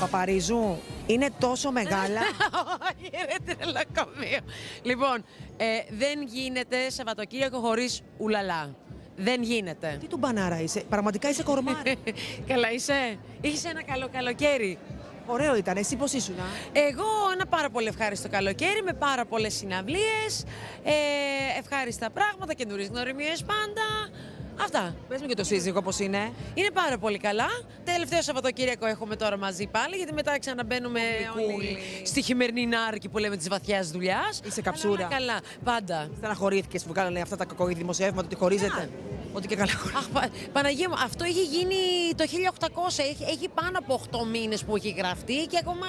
Παπαρίζου, είναι τόσο μεγάλα. Όχι, ρε τρελοκομείο. Λοιπόν, ε, δεν γίνεται Σαββατοκύριακο χωρίς ουλαλά. Δεν γίνεται. Τι του μπανάρα είσαι, πραγματικά είσαι κορμάρι. Καλά είσαι. Είχες ένα καλό καλοκαίρι. Ωραίο ήταν, εσύ πώς ήσουν. Εγώ ένα πάρα πολύ ευχάριστο καλοκαίρι με πάρα πολλές συναυλίες, ε, ευχάριστα πράγματα, καινούριες γνωριμίες πάντα. Αυτά. Πες μου και το σύζυγο πώς είναι. Είναι πάρα πολύ καλά. Τελευταίο Σαββατοκύριακο έχουμε τώρα μαζί πάλι, γιατί μετά ξαναμπαίνουμε όλοι στη χειμερινή νάρκη που λέμε της βαθιάς δουλειάς. Είσαι καψούρα. Καλά, πάντα. Στεναχωρήθηκες που κάνανε αυτά τα κακοή δημοσιεύματα ότι χωρίζετε. Ότι και καλά χωρίζετε. Αχ, Πα- Παναγία μου, αυτό έχει γίνει το 1800. Έχει, έχει πάνω από 8 μήνες που έχει γραφτεί και ακόμα.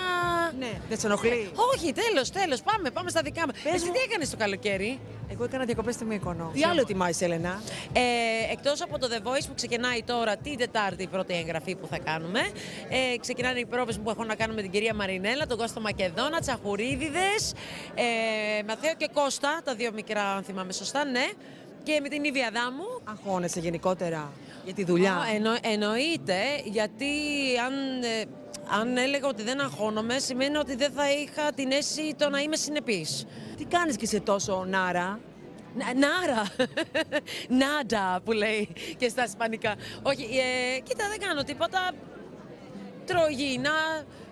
Ναι, δεν σε ενοχλεί. Όχι, τέλος, τέλος. Πάμε, πάμε στα δικά μας. Εσύ μου. τι έκανες το καλοκαίρι; Εγώ έκανα διακοπές στη Μύκονο. Τι άλλο ετοιμάζεις, Έλενα; Ε, Εκτός από το The Voice που ξεκινάει τώρα την Τετάρτη, η πρώτη εγγραφή που θα κάνουμε. Ε, ξεκινάνε οι πρόβες που έχουν να κάνουν με την κυρία Μαρινέλα, τον Κώστα Μακεδόνα, Τσαχουρίδιδες, ε, Μαθαίο και Κώστα, τα δύο μικρά, αν θυμάμαι σωστά, ναι. Και με την Ήβια Δάμου. Αγχώνεσαι γενικότερα για τη δουλειά; Α, εννο- εννοείται, γιατί αν, ε, αν έλεγα ότι δεν αγχώνομαι, σημαίνει ότι δεν θα είχα την αίσθηση το να είμαι συνεπής. Τι κάνεις και είσαι τόσο νάρα; Να- Νάρα. Νάντα που λέει και στα ισπανικά. Όχι, ε, κοίτα, δεν κάνω τίποτα. Τρώω υγιεινά.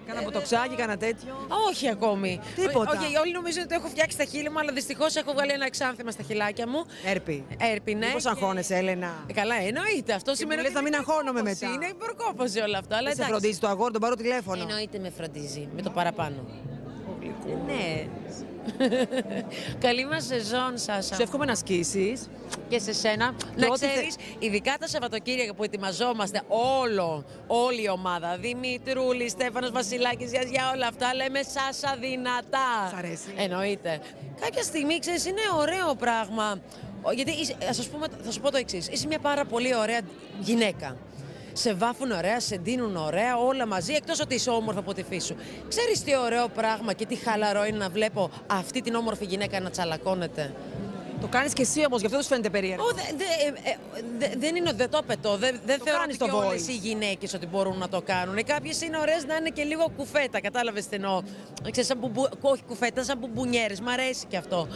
Κάνα Ε, ποτοξάκι, κάνα τέτοιο. όχι ακόμη. Τίποτα. Όχι, όλοι νομίζουν ότι έχω φτιάξει τα χείλη μου, αλλά δυστυχώς έχω βγάλει ένα εξάνθημα στα χειλάκια μου. Έρπη. Έρπη, ναι. Μήπως και- αγχώνεσαι, Έλενα; Ε, καλά, εννοείται. Αυτό σημαίνει. μου λες ότι να μην είναι αγχώνομαι προκόπωση. μετά. Είναι προκόπωση όλα αυτά. Αλλά Δεν σε εντάξει. φροντίζει το αγόρι, τον πάρω τηλέφωνο. Εννοείται με φροντίζει. Με το παραπάνω. Ναι. Καλή μας σεζόν, Σάσα. Σου εύχομαι να σκίσεις. Και σε σένα. Να ό,τι θε- ξέρεις, ειδικά τα Σαββατοκύριακα που ετοιμαζόμαστε όλο, όλη η ομάδα. Δημητρούλη, Στέφανος Βασιλάκης, Γιαζιά, όλα αυτά. Λέμε Σάσα δυνατά. Σ' αρέσει; Εννοείται. Κάποια στιγμή, ξέρεις, είναι ωραίο πράγμα. Ο- Γιατί είσαι- ας σας πούμε, θα σου πω το εξής. Είσαι μια πάρα πολύ ωραία γυναίκα. Σε βάφουν ωραία, σε ντύνουν ωραία, όλα μαζί, εκτός ότι είσαι όμορφα από τη φύση σου. Ξέρεις τι ωραίο πράγμα και τι χαλαρό είναι να βλέπω αυτή την όμορφη γυναίκα να τσαλακώνεται; Το κάνεις και εσύ όμως, γι' αυτό του φαίνεται περίεργο. Ω, δε, δε, ε, ε, δε- δεν είναι, δεν το απαιτώ. Δεν, δεν Το θεωρώ κάνεις ότι το και όλες voice. οι γυναίκες ότι μπορούν να το κάνουν. Κάποιες είναι ωραίες να είναι και λίγο κουφέτα. Κατάλαβες τι εννοώ. Ξέρεις, σαν μπουμπου, όχι κουφέτα, σαν μπουμπουνιέρες. Μ' αρέσει και αυτό.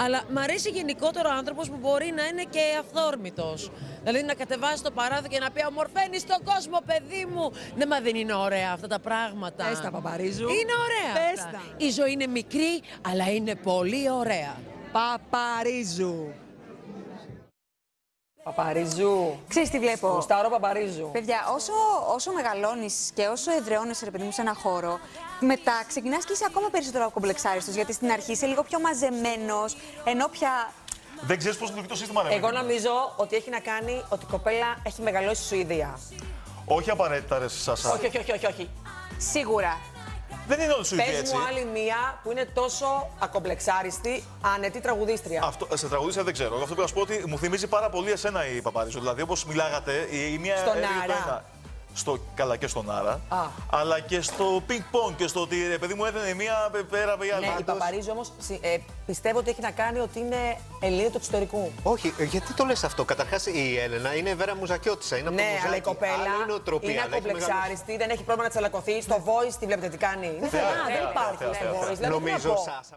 Αλλά μ' αρέσει γενικότερο άνθρωπος που μπορεί να είναι και αυθόρμητος. Δηλαδή να κατεβάσει το παράθυρο και να πει Ομορφαίνει τον κόσμο, παιδί μου. Ναι, μα δεν είναι ωραία αυτά τα πράγματα. Πες τα, Παπαρίζου. Είναι ωραία. Πες αυτά. τα. Η ζωή είναι μικρή, αλλά είναι πολύ ωραία. Παπαρίζου. Παπαρίζου. Ξέρεις τι βλέπω; Γουστάρω Παπαρίζου. Παιδιά, όσο, όσο μεγαλώνεις και όσο εδραιώνεσαι, ρε παιδί μου, σε ένα χώρο, μετά ξεκινάς και είσαι ακόμα περισσότερο ακομπλεξάριστος, γιατί στην αρχή είσαι λίγο πιο μαζεμένος, ενώ πια... Δεν ξέρεις πώς λειτουργεί το σύστημα, ρε. Εγώ παιδί μου. νομίζω ότι έχει να κάνει ότι η κοπέλα έχει μεγαλώσει στη Σουηδία. Όχι απαραίτητα, ρε Σάσα. Όχι, όχι, όχι, όχι. όχι. Σίγουρα. Δεν είναι όλη σου Πες έτσι. μου άλλη μία που είναι τόσο ακομπλεξάριστη, άνετη τραγουδίστρια. Αυτό, σε τραγουδίστρια δεν ξέρω. Αυτό που να σου πω ότι μου θυμίζει πάρα πολύ εσένα η Παπαρίζου. Δηλαδή, όπως μιλάγατε, η, η μία. Στον έλεγε το Άρα. ένα. Στο, καλά και στον Άρα. Α. Αλλά και στο πινκ πονγκ και στο ότι ρε παιδί μου έδαινε μία πε- πέρα από η άλλη. Ναι, η Παπαρίζου όμω πιστεύω ότι έχει να κάνει ότι είναι Ελληνίδα του εξωτερικού. Όχι, ε, γιατί το λες αυτό; Καταρχάς η Έλενα είναι Βέρα Μουζακιώτησα. Είναι από το Ναι, αλλά η Μουζάκι. κοπέλα Άλλη νοοτροπία, είναι αλλά έχει μεγαλώσει. ακομπλεξάριστη, δεν έχει πρόβλημα να τσαλακωθεί. Στο voice τη βλέπετε τι κάνει. Είναι Θεά, θεά, δεν θεά, υπάρχει θεά, στο θεά, voice. θεά. Δηλαδή, τι να Νομίζω, πω; Σάσα,